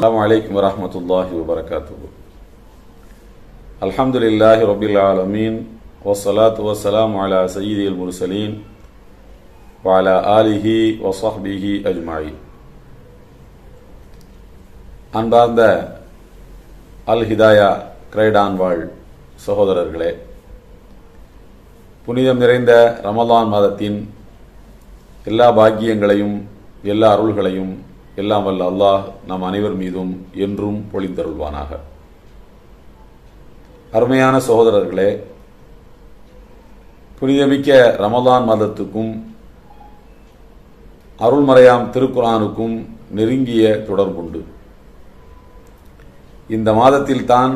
السلام عليكم ورحمة الله وبركاته الحمد لله رب العالمين والصلاة والسلام على سيد المرسلين وعلى آله وصحبه أجمعين அன்பார்ந்த அல் ஹிதாயா கிரைடான் வாழ் சகோதரர்களே புனிதம் நிறைந்த ரமலான் மாதத்தின் எல்லா பாக்கியங்களையும் எல்லா அருள்களையும் எல்லாம் வல்ல அல்லாஹ் நம் அனைவர் மீதும் என்றும் பொழிந்தருள்வானாக. அருமையான சகோதரர்களே புனிதமிக்க ரமதான் மாதத்துக்கும் அருள்மறையாம் திருக்குரானுக்கும் நெருங்கிய தொடர்புண்டு. இந்த மாதத்தில் தான்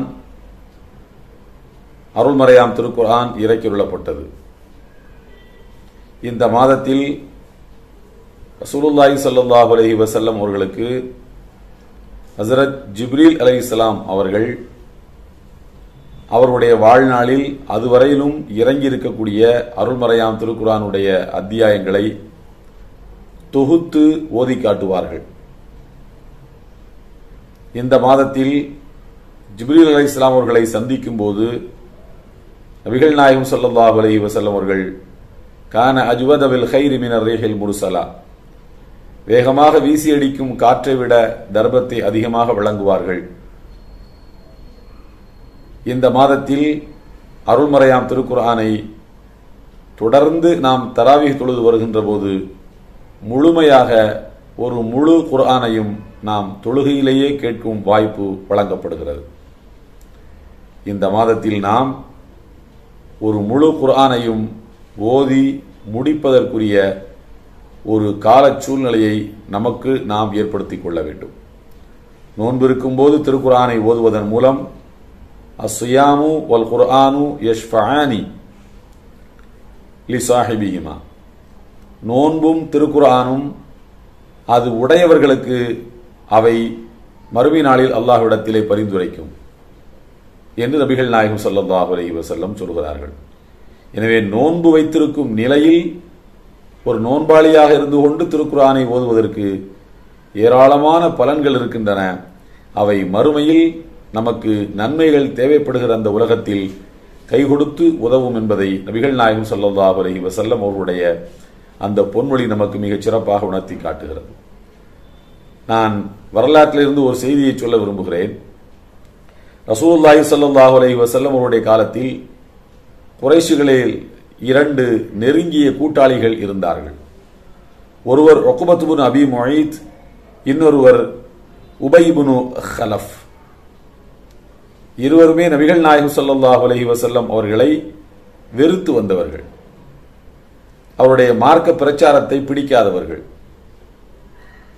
அருள்மறையாம் திருக்குரான் இறக்கியுள்ளப்பட்டது. இந்த மாதத்தில் ரசூலுல்லாஹி சல்லாஹ் அலஹி வசல்லம் அவர்களுக்கு ஹசரத் ஜிப்ரீல் அலைஹிஸ்ஸலாம் அவர்கள் அவருடைய வாழ்நாளில் அதுவரையிலும் இறங்கி இருக்கக்கூடிய அருள்மறையாம் திருக்குரானுடைய அத்தியாயங்களை தொகுத்து ஓதி காட்டுவார்கள். இந்த மாதத்தில் ஜிப்ரீல் அலி இஸ்லாம் அவர்களை சந்திக்கும் போது நபிகள் நாயகம் ஸல்லல்லாஹு அலஹி வசல்லம் அவர்கள் கான அஜ்வதவில் ஹைரி மினர் ரேஹில் முருசலா வேகமாக வீசியடிக்கும் காற்றை விட தர்பத்தை அதிகமாக வழங்குவார்கள். இந்த மாதத்தில் அருள்மறையாம் திருக்குர்ஆனை தொடர்ந்து நாம் தராவி தொழுது வருகின்ற போது முழுமையாக ஒரு முழு குர்ஆனையும் நாம் தொழுகையிலேயே கேட்கும் வாய்ப்பு வழங்கப்படுகிறது. இந்த மாதத்தில் நாம் ஒரு முழு குர்ஆனையும் ஓதி முடிப்பதற்குரிய ஒரு கால சூழ்நிலையை நமக்கு நாம் ஏற்படுத்திக் கொள்ள வேண்டும். நோன்பு இருக்கும்போது திருக்குரானை ஓதுவதன் மூலம் அஸ்யாமு வல் குர்ஆனு யஷ்ஃபானி லி சாஹிபிஹிமா நோன்பும் திருக்குரானும் அது உடையவர்களுக்கு அவை மறுமை நாளில் அல்லாஹ்விடத்திலே பரிந்துரைக்கும் என்று நபிகள் நாயகம் ஸல்லல்லாஹு அலி வசல்லம் சொல்கிறார்கள். எனவே நோன்பு வைத்திருக்கும் நிலையில் ஒரு நோன்பாளியாக இருந்து கொண்டு திருக்குரானை ஓதுவதற்கு ஏராளமான பலன்கள் இருக்கின்றன. அவை மறுமையில் நமக்கு நன்மைகள் தேவைப்படுகிற அந்த உலகத்தில் கை கொடுத்து உதவும் என்பதை நபிகள் நாயகம் ஸல்லல்லாஹு அலஹி வசல்லம் அவர்களுடைய அந்த பொன்மொழி நமக்கு மிகச் சிறப்பாக உணர்த்தி காட்டுகிறது. நான் வரலாற்றிலிருந்து ஒரு செய்தியை சொல்ல விரும்புகிறேன். ரசூல்லாஹி சல்லாஹ் அலஹி வசல்லம் அவருடைய காலத்தில் குறைஷிகளில் இரண்டு நெருங்கிய கூட்டாளிகள் இருந்தார்கள். ஒருவர் ஒக்குபத்துபுன் அபி மொஹீத் இன்னொருவர் உபைபுனு ஹலஃப். இருவருமே நபிகள் நாயகம் சல்லாஹ் அலஹி வசல்லம் அவர்களை வெறுத்து வந்தவர்கள். அவருடைய மார்க்க பிரச்சாரத்தை பிடிக்காதவர்கள்.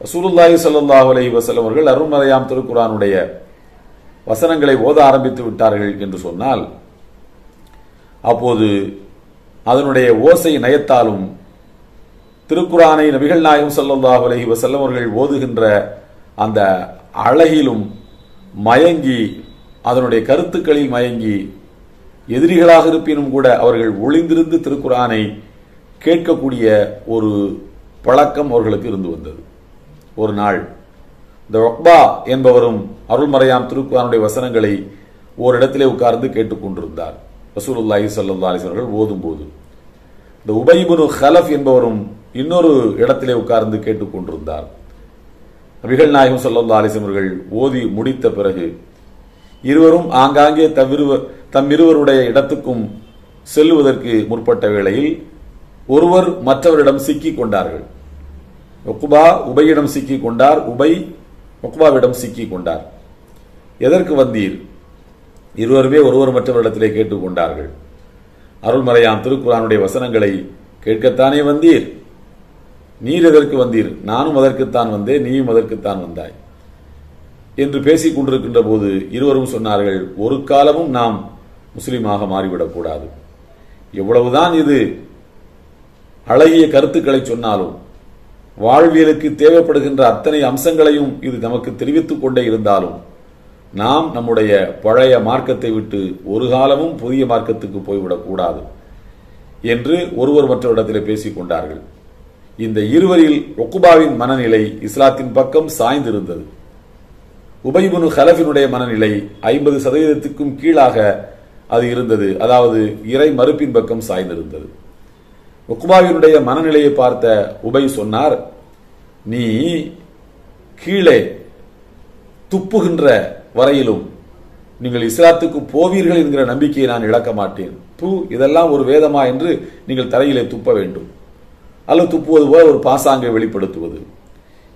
ரசூலுல்லாஹி சல்லாஹ் அலஹி வசல்லம் அவர்கள் அருண்மறையாம் திருக்குரானுடைய வசனங்களை ஓத ஆரம்பித்து விட்டார்கள் என்று சொன்னால் அப்போது அதனுடைய ஓசை நயத்தாலும் திருக்குறானை நபிகள் நாயகம் ஸல்லல்லாஹு அலஹி வஸல்லம் அவர்கள் ஓதுகின்ற அந்த அழகிலும் மயங்கி அதனுடைய கருத்துக்களில் மயங்கி எதிரிகளாக இருப்பினும் கூட அவர்கள் ஒளிந்திருந்து திருக்குறானை கேட்கக்கூடிய ஒரு பழக்கம் அவர்களுக்கு இருந்து வந்தது. ஒரு நாள் இந்த ஒக்பா என்பவரும் அருள்மறையாம் திருக்குறானுடைய வசனங்களை ஓரிடத்திலே உட்கார்ந்து கேட்டுக்கொண்டிருந்தார். ரசூலுல்லாஹி சல்லா அலைஹி அவர்கள் ஓதும்போது. இந்த உபைபுனு ஹலஃப் என்பவரும் இன்னொரு இடத்திலே உட்கார்ந்து கேட்டுக்கொண்டிருந்தார் நபிகள் நாயகம் ஸல்லல்லாஹு அலைஹி அவர்கள் ஓதி முடித்த பிறகு இருவரும் ஆங்காங்கே தவிருவர் தம் இருவருடைய இடத்துக்கும் செல்லுவதற்கு முற்பட்ட வேளையில் ஒருவர் மற்றவரிடம் சிக்கிக் கொண்டார்கள். ஒக்குபா உபையிடம் சிக்கிக் கொண்டார் உபை ஒக்குபாவிடம் சிக்கிக் கொண்டார். எதற்கு வந்தீர்? இருவருமே ஒருவர் மற்றவரிடத்திலே கேட்டுக்கொண்டார்கள். அருள்மறையாம் திருக்குறானுடைய வசனங்களை கேட்கத்தானே வந்தீர்? நீர் எதற்கு வந்தீர்? நானும் அதற்குத்தான் வந்தேன் நீயும் அதற்குத்தான் வந்தாய். என்று பேசிக் கொண்டிருக்கின்ற போது இருவரும் சொன்னார்கள் ஒரு காலமும் நாம் முஸ்லீமாக மாறிவிடக்கூடாது எவ்வளவுதான் இது அழகிய கருத்துக்களை சொன்னாலும் வாழ்வியலுக்கு தேவைப்படுகின்ற அத்தனை அம்சங்களையும் இது நமக்கு தெரிவித்துக் கொண்டே இருந்தாலும் நாம் நம்முடைய பழைய மார்க்கத்தை விட்டு ஒரு காலமும் புதிய மார்க்கத்துக்கு போய்விடக்கூடாது என்று ஒருவர் மற்றவரிடத்திலே பேசிக் கொண்டார்கள். இந்த இருவரில் ஒக்குபாவின் மனநிலை இஸ்லாத்தின் பக்கம் சாய்ந்திருந்தது. உபைபுனு ஹலஃபினுடைய மனநிலை ஐம்பது சதவீதத்துக்கும் கீழாக அது இருந்தது. அதாவது இறை மறுப்பின் பக்கம் சாய்ந்திருந்தது. ஒக்குபாவினுடைய மனநிலையை பார்த்த உபை சொன்னார் நீ கீழே துப்புகின்ற வரையிலும் நீங்கள் இஸ்லாத்துக்கு போவீர்கள் என்கிற நம்பிக்கையை நான் இழக்க மாட்டேன். தூ இதெல்லாம் ஒரு வேதமா என்று நீங்கள் தரையிலே துப்ப வேண்டும். அல்லது துப்புவது போல ஒரு பாசாங்கை வெளிப்படுத்துவது.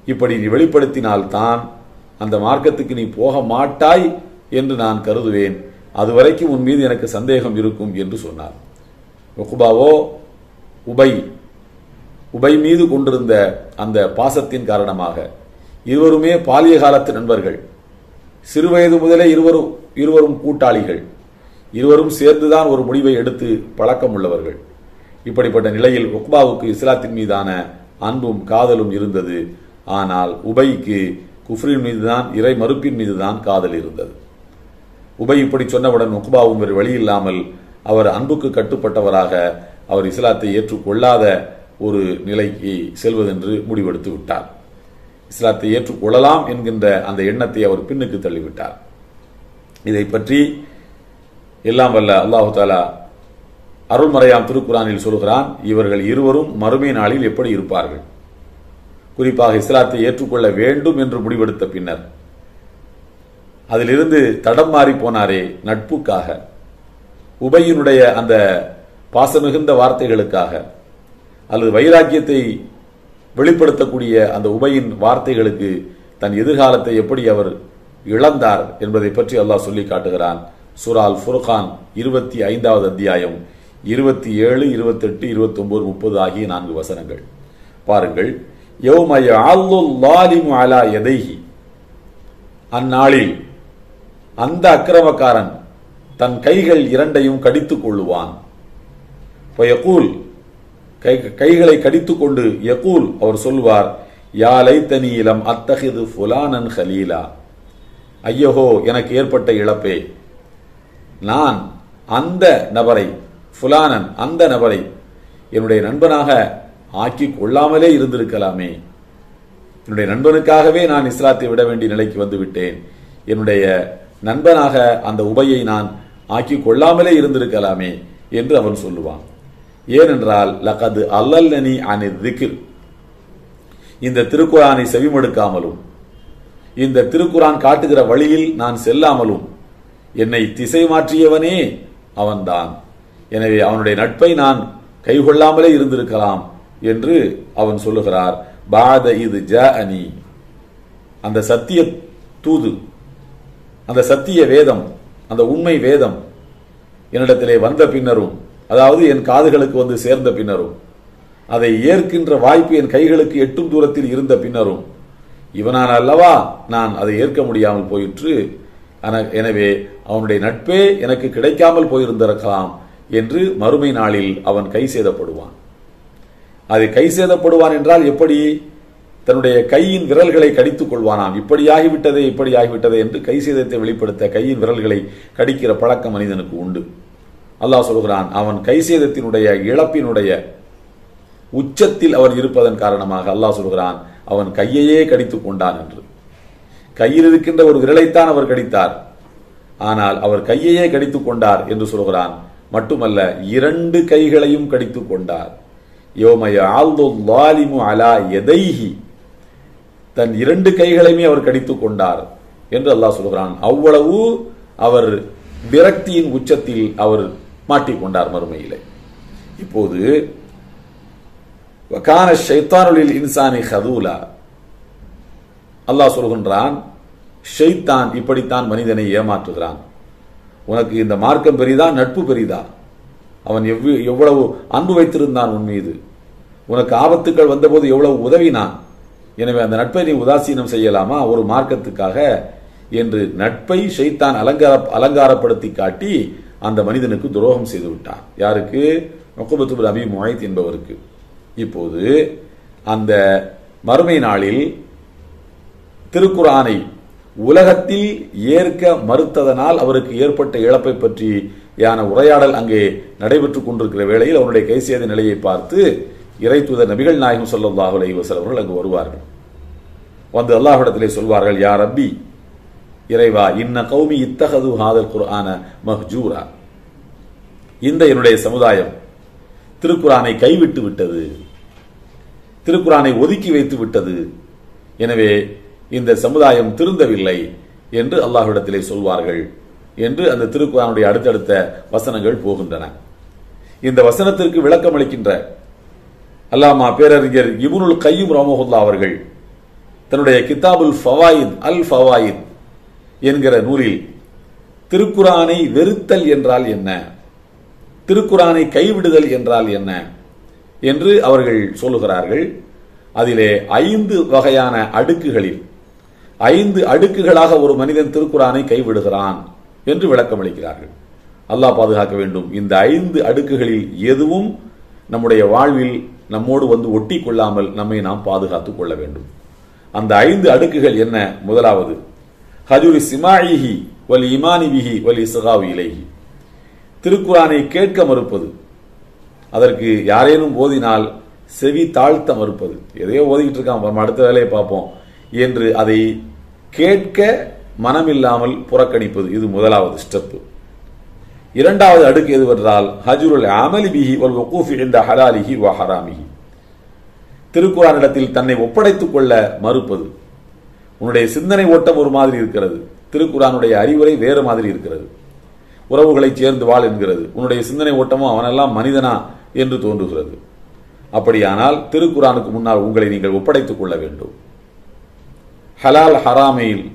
இப்படி நீ வெளிப்படுத்தினால்தான் அந்த மார்க்கத்துக்கு நீ போக மாட்டாய் என்று நான் கருதுவேன். அதுவரைக்கும் உன் மீது எனக்கு சந்தேகம் இருக்கும் என்று சொன்னார். ஒகுபாவோ உபை உபை மீது கொண்டிருந்த அந்த பாசத்தின் காரணமாக இருவருமே பாலிய காலத்து நண்பர்கள். சிறுவயது முதலே இருவரும் இருவரும் கூட்டாளிகள். இருவரும் சேர்ந்துதான் ஒரு முடிவை எடுத்து பழக்கம் உள்ளவர்கள் இப்படிப்பட்ட நிலையில் உக்பாவுக்கு இஸ்லாத்தின் மீதான அன்பும் காதலும் இருந்தது. ஆனால் உபைக்கு குஃப்ரின் மீதுதான் இறை மறுப்பின் மீதுதான் காதல் இருந்தது. உபை இப்படி சொன்னவுடன் உக்பாவும் வேறு வழியில்லாமல் அவர் அன்புக்கு கட்டுப்பட்டவராக அவர் இஸ்லாத்தை ஏற்றுக்கொள்ளாத ஒரு நிலைக்கு செல்வதென்று முடிவெடுத்து விட்டார். இஸ்லாத்தை ஏற்றுக்கொள்ளலாம் என்கின்ற அந்த எண்ணத்தை அவர் பின்னுக்கு தள்ளிவிட்டார். இதை பற்றி எல்லாம் வல்ல அல்லாஹு தாலா அருள்மறையாம் திருக்குறானில் சொல்கிறான் இவர்கள் இருவரும் மறுமை நாளில் எப்படி இருப்பார்கள்? குறிப்பாக இஸ்லாத்தை ஏற்றுக்கொள்ள வேண்டும் என்று முடிவெடுத்த பின்னர் அதிலிருந்து தடம் மாறி போனாரே நட்புக்காக உபையினுடைய அந்த பாசமிகுந்த வார்த்தைகளுக்காக அல்லது வைராக்கியத்தை வெளிப்படுத்தக்கூடிய அந்த உபையின் வார்த்தைகளுக்கு தன் எதிர்காலத்தை எப்படி அவர் இழந்தார் என்பதை பற்றி அல்லாஹ் சொல்லி காட்டுகிறான். சுரால் ஃபுர்கான் இருபத்தி ஐந்தாவது அத்தியாயம் இருபத்தி ஏழு இருபத்தெட்டு இருபத்தி ஒன்பது முப்பது ஆகிய நான்கு வசனங்கள். பாருங்கள் எதைஹி அந்நாளில் அந்த அக்கிரமக்காரன் தன் கைகள் இரண்டையும் கடித்துக் கொள்ளுவான். கை கைகளை கடித்து கொண்டு யகூல் அவர் சொல்வார் யா லைத்தனி இலம் அத்தகிது ஃபுலானன் ஹலீலா. ஐயஹோ எனக்கு ஏற்பட்ட இழப்பே. நான் அந்த நபரை ஃபுலானன் அந்த நபரை என்னுடைய நண்பனாக ஆக்கி கொள்ளாமலே இருந்திருக்கலாமே. என்னுடைய நண்பனுக்காகவே நான் இஸ்லாத்தை விட வேண்டிய நிலைக்கு வந்துவிட்டேன். என்னுடைய நண்பனாக அந்த உபையை நான் ஆக்கி கொள்ளாமலே இருந்திருக்கலாமே என்று அவன் சொல்லுவான். ஏனென்றால் லகது அல்லல்லனி அனி திகிர் இந்த திருக்குறானை செவிமடுக்காமலும் இந்த திருக்குறான் காட்டுகிற வழியில் நான் செல்லாமலும் என்னை திசை மாற்றியவனே அவன்தான். எனவே அவனுடைய நட்பை நான் கைகொள்ளாமலே இருந்திருக்கலாம் என்று அவன் சொல்லுகிறார். பாத இது ஜ அனி அந்த சத்திய தூது அந்த சத்திய வேதம் அந்த உண்மை வேதம் என்னிடத்திலே வந்த பின்னரும் அதாவது என் காதுகளுக்கு வந்து சேர்ந்த பின்னரும் அதை ஏற்கின்ற வாய்ப்பு என் கைகளுக்கு எட்டும் தூரத்தில் இருந்த பின்னரும் இவனான் அல்லவா நான் அதை ஏற்க முடியாமல் போயிற்று. எனவே அவனுடைய நட்பே எனக்கு கிடைக்காமல் போயிருந்திருக்கலாம் என்று மறுமை நாளில் அவன் கை சேதப்படுவான். அது கை சேதப்படுவான் என்றால் எப்படி? தன்னுடைய கையின் விரல்களை கடித்துக் கொள்வானாம். இப்படி ஆகிவிட்டதே இப்படி ஆகிவிட்டதே என்று கை சேதத்தை வெளிப்படுத்த கையின் விரல்களை கடிக்கிற பழக்கம் மனிதனுக்கு உண்டு. அல்லாஹ் சொல்கிறான் அவன் கை சேதத்தினுடைய இழப்பினுடைய உச்சத்தில் அவன் இருப்பதன் காரணமாக அல்லாஹ் சொல்கிறான் அவன் கையையே கடித்துக் கொண்டான் என்று. கையில் இருக்கின்ற ஒரு விரலைத்தான் அவர் கடித்தார். ஆனால் அவர் கையையே கடித்துக் கொண்டார் என்று சொல்கிறான் மட்டுமல்ல இரண்டு கைகளையும் கடித்துக் கொண்டார். யோமய ஆல்தொல்லாலிமு அலா எதைஹி தன் இரண்டு கைகளையுமே அவர் கடித்துக் கொண்டார் என்று அல்லாஹ் சொல்கிறான். அவ்வளவு அவர் விரக்தியின் உச்சத்தில் அவர் மாட்டிக்கொண்டார் மறுமையிலே. இப்போது கான ஷைத்தானுலில் இன்சானி ஹதூலா. அல்லாஹ் சொல்கின்றான் ஷெய்தான் இப்படித்தான் மனிதனை ஏமாற்றுகிறான். உனக்கு இந்த மார்க்கம் பெரிதா நட்பு பெரிதா? அவன் எவ் எவ்வளவு அன்பு வைத்திருந்தான் உன் மீது? உனக்கு ஆபத்துக்கள் வந்தபோது எவ்வளவு உதவினான்? எனவே அந்த நட்பை நீ உதாசீனம் செய்யலாமா? ஒரு மார்க்கத்துக்காக? என்று நட்பை ஷெய்தான் அலங்கார அலங்காரப்படுத்தி காட்டி அந்த மனிதனுக்கு துரோகம் செய்து விட்டார் யாருக்கு? நொக்கபத்து அபி முஹைத் என்பவருக்கு. இப்போது அந்த மறுமை நாளில் திருக்குரானை உலகத்தில் ஏற்க மறுத்ததனால் அவருக்கு ஏற்பட்ட இழப்பை பற்றி யான உரையாடல் அங்கே நடைபெற்றுக் கொண்டிருக்கிற வேளையில் அவருடைய கைசேத நிலையை பார்த்து இறைத்துத நபிகள் நாயகம் சொல்லல்லாஹு அலைஹி அவர்கள் அங்கு வருவார்கள். வந்து அல்லாஹிடத்திலே சொல்வார்கள் யார் ரப்பி இறைவா இன்ன கௌமி இத்தகது ஹாதல் குர்ஆன மஹ்ஜூரா. இந்த என்னுடைய சமுதாயம் திருக்குறானை கைவிட்டு விட்டது. திருக்குறானை ஒதுக்கி வைத்து விட்டது. எனவே இந்த சமுதாயம் திருந்தவில்லை என்று அல்லாஹ்விடத்திலே சொல்வார்கள் என்று அந்த திருக்குறானுடைய அடுத்தடுத்த வசனங்கள் போகின்றன. இந்த வசனத்திற்கு விளக்கம் அளிக்கின்ற அல்லாமா பேரறிஞர் இபுனுல் கையும் ரமஹுல்லா அவர்கள் தன்னுடைய கிதாபுல் ஃபவாயித் அல் ஃபவாயித் என்கிற நூலில் திருக்குரானை வெறுத்தல் என்றால் என்ன? திருக்குரானை கைவிடுதல் என்றால் என்ன? என்று அவர்கள் சொல்லுகிறார்கள். அதிலே ஐந்து வகையான அடுக்குகளில் ஐந்து அடுக்குகளாக ஒரு மனிதன் திருக்குறானை கைவிடுகிறான் என்று விளக்கம் அளிக்கிறார்கள் அல்லாஹ் பாதுகாக்க வேண்டும். இந்த ஐந்து அடுக்குகளில் எதுவும் நம்முடைய வாழ்வில் நம்மோடு வந்து ஒட்டி கொள்ளாமல் நம்மை நாம் பாதுகாத்துக் கொள்ள வேண்டும். அந்த ஐந்து அடுக்குகள் என்ன? முதலாவது ஹஜுரி சிமாயிஹி வல் இமானி பிஹி வல் இஸ்காவி இலைஹி. திருக்குறானை கேட்க மறுப்பது. அதற்கு யாரேனும் ஓதினால் செவி தாழ்த்த மறுப்பது. எதையோ ஓதிக்கிட்டு இருக்கான் நம்ம அடுத்த வேலையை பார்ப்போம் என்று அதை கேட்க மனமில்லாமல் புறக்கணிப்பது. இது முதலாவது ஸ்டெப்பு. இரண்டாவது அடுக்கு எதுவென்றால் ஹஜுருல் அமலி பிஹி வல் ஒக்கூஃபி என்ற ஹலாலிஹி வ ஹராமிஹி. திருக்குறானிடத்தில் தன்னை ஒப்படைத்துக் கொள்ள மறுப்பது. உன்னுடைய சிந்தனை ஓட்டம் ஒரு மாதிரி இருக்கிறது. திருக்குறானுடைய அறிவுரை வேறு மாதிரி இருக்கிறது. உறவுகளை சேர்ந்து வாழ் என்கிறது. உன்னுடைய சிந்தனை ஓட்டமும் அவனெல்லாம் மனிதனா என்று தோன்றுகிறது. அப்படியானால் திருக்குறானுக்கு முன்னால் உங்களை நீங்கள் ஒப்படைத்துக் கொள்ள வேண்டும். ஹலால் ஹராமையில்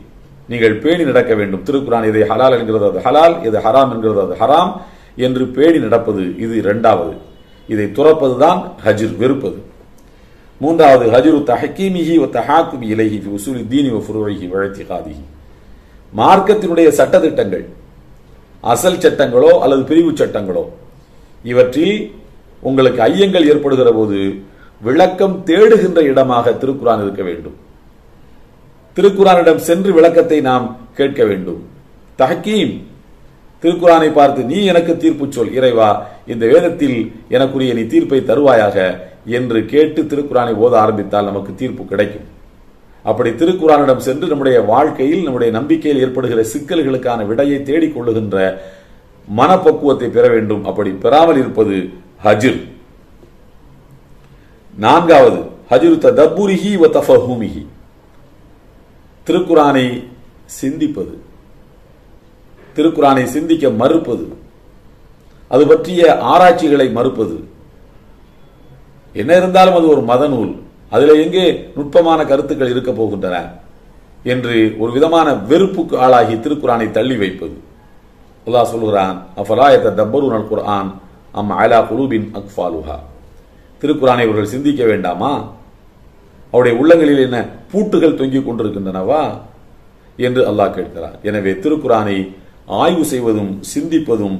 நீங்கள் பேணி நடக்க வேண்டும். திருக்குறான் இதை ஹலால் என்கிறது? அது ஹலால் இது ஹராம் என்கிறது? அது ஹராம் என்று பேணி நடப்பது இது இரண்டாவது. இதை துறப்பதுதான் ஹஜிர் வெறுப்பது. மூன்றாவது ஹஜுரு தஹக்கீமிஹி ஒ தஹாக்குமி இலகி உசூலி தீனி ஒ ஃபுருஹி வழத்தி காதிஹி மார்க்கத்தினுடைய சட்டத்திட்டங்கள் அசல் சட்டங்களோ அல்லது பிரிவு சட்டங்களோ இவற்றில் உங்களுக்கு ஐயங்கள் ஏற்படுகிற போது விளக்கம் தேடுகின்ற இடமாக திருக்குரான் இருக்க வேண்டும். திருக்குறானிடம் சென்று விளக்கத்தை நாம் கேட்க வேண்டும். தஹக்கீம் திருக்குறானை பார்த்து நீ எனக்கு தீர்ப்பு சொல் இறைவா இந்த வேதத்தில் எனக்குரிய நீ தீர்ப்பை தருவாயாக என்று கேட்டு திருக்குறானை ஓத ஆரம்பித்தால் நமக்கு தீர்ப்பு கிடைக்கும். அப்படி திருக்குறானிடம் சென்று நம்முடைய வாழ்க்கையில் நம்முடைய நம்பிக்கையில் ஏற்படுகிற சிக்கல்களுக்கான விடையை தேடிக் கொள்ளுகின்ற மனப்பக்குவத்தை பெற வேண்டும். அப்படி பெறாமல் இருப்பது ஹஜிர். நான்காவது ஹஜிர் தபுரிஹி வ தஃபஹூமிஹி. திருக்குரானை சிந்திப்பது திருக்குரானை சிந்திக்க மறுப்பது அது பற்றிய ஆராய்ச்சிகளை மறுப்பது என்ன இருந்தாலும் அது ஒரு மத நூல் அதில் எங்கே நுட்பமான கருத்துக்கள் இருக்க போகின்றன என்று ஒரு விதமான வெறுப்புக்கு ஆளாகி திருக்குரானை தள்ளி வைப்பது. அல்லாஹ் சொல்கிறான் அஃபலாயத்த தப்பரு நல் குர்ஆன் அம் அலா குலூபின் அக்ஃபாலுஹா? திருக்குரானை இவர்கள் சிந்திக்க வேண்டாமா? அவருடைய உள்ளங்களில் என்ன பூட்டுகள் தொங்கிக் கொண்டிருக்கின்றனவா? என்று அல்லாஹ் கேட்கிறார் எனவே திருக்குரானை ஆய்வு செய்வதும் சிந்திப்பதும்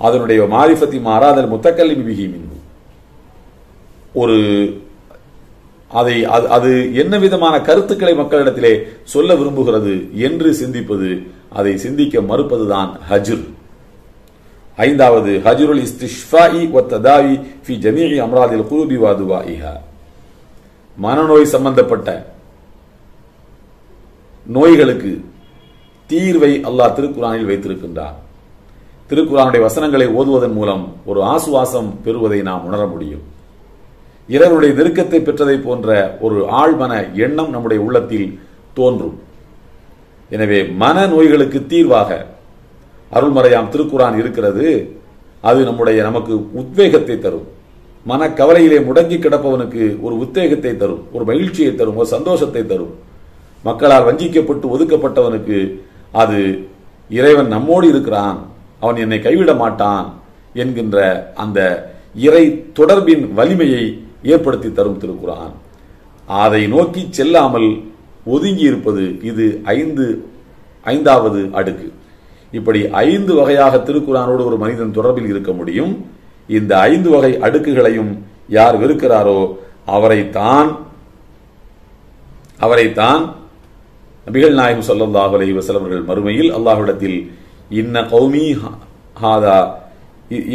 அதனுடைய மாரிஃபத்தி மாறாதல் முத்தக்கல்லி விகிமின் ஒரு அதை அது அது என்ன விதமான கருத்துக்களை மக்களிடத்திலே சொல்ல விரும்புகிறது என்று சிந்திப்பது அதை சிந்திக்க மறுப்பதுதான் ஹஜுர். ஐந்தாவது ஹஜுருல் இஸ்திஷ்ஃபாஇ வ ஃபி ஜமீஇ அம்ராதில் குருபி வ மனநோய் சம்பந்தப்பட்ட நோய்களுக்கு தீர்வை அல்லாஹ் திருக்குறானில் வைத்திருக்கின்றான். திருக்குறானுடைய வசனங்களை ஓதுவதன் மூலம் ஒரு ஆசுவாசம் பெறுவதை நாம் உணர முடியும். இறைவனுடைய நெருக்கத்தை பெற்றதை போன்ற ஒரு ஆழ்மன எண்ணம் நம்முடைய உள்ளத்தில் தோன்றும். எனவே மன நோய்களுக்கு தீர்வாக அருள்மறையாம் திருக்குறான் இருக்கிறது. அது நம்முடைய நமக்கு உத்வேகத்தை தரும். மன கவலையிலே முடங்கி கிடப்பவனுக்கு ஒரு உத்வேகத்தை தரும் ஒரு மகிழ்ச்சியை தரும் ஒரு சந்தோஷத்தை தரும். மக்களால் வஞ்சிக்கப்பட்டு ஒதுக்கப்பட்டவனுக்கு அது இறைவன் நம்மோடு இருக்கிறான் அவன் என்னை கைவிட மாட்டான் என்கின்ற அந்த இறை தொடர்பின் வலிமையை ஏற்படுத்தி தரும் திருக்குறான் அதை நோக்கி செல்லாமல் ஒதுங்கி இருப்பது இது ஐந்து ஐந்தாவது அடுக்கு. இப்படி ஐந்து வகையாக திருக்குறானோடு ஒரு மனிதன் தொடர்பில் இருக்க முடியும். இந்த ஐந்து வகை அடுக்குகளையும் யார் வெறுக்கிறாரோ அவரைத்தான் அவரைத்தான் நபிகள் நாயகம் ஸல்லல்லாஹு அலைஹி வஸல்லம் அவர்கள் மறுமையில் அல்லாஹ்விடத்தில் இன்ன கௌமி ஹாதா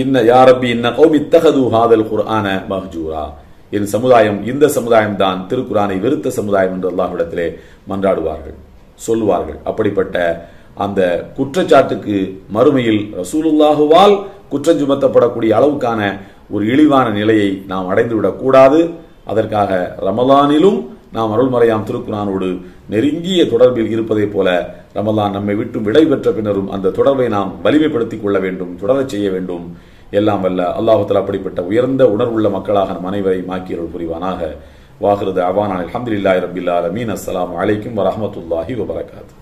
இன்ன யாரப்பி இன்ன கௌமி தகது ஹாதல் குர்ஆன மஹ்ஜூரா. என் சமுதாயம் இந்த சமுதாயம் தான் திருக்குறானை வெறுத்த சமுதாயம் என்று அல்லாஹ்விடத்திலே மன்றாடுவார்கள் சொல்லுவார்கள். அப்படிப்பட்ட அந்த குற்றச்சாட்டுக்கு மறுமையில் ரசூலுல்லாஹுவால் குற்றம் சுமத்தப்படக்கூடிய அளவுக்கான ஒரு இழிவான நிலையை நாம் அடைந்துவிடக் கூடாது. அதற்காக ரமலானிலும் நாம் அருள்மறையாம் திருக்குறானோடு நெருங்கிய தொடர்பில் இருப்பதைப் போல ரமலான் நம்மை விட்டு விடை பெற்ற பின்னரும் அந்த தொடர்பை நாம் வலிமைப்படுத்திக் கொள்ள வேண்டும் தொடரச் செய்ய வேண்டும். எல்லாம் வல்ல. அல்லாஹத்தில் அப்படிப்பட்ட உயர்ந்த உணர்வுள்ள மக்களாக நம் அனைவரையும் ஆக்கியருள் புரிவானாக. வாகிறது அவானான் அலமதுல்லாஹி ரபில்லா அலமீன் அஸ்லாம் அலைக்கும் வரஹ்மத்துல்லாஹி வபரகாத்து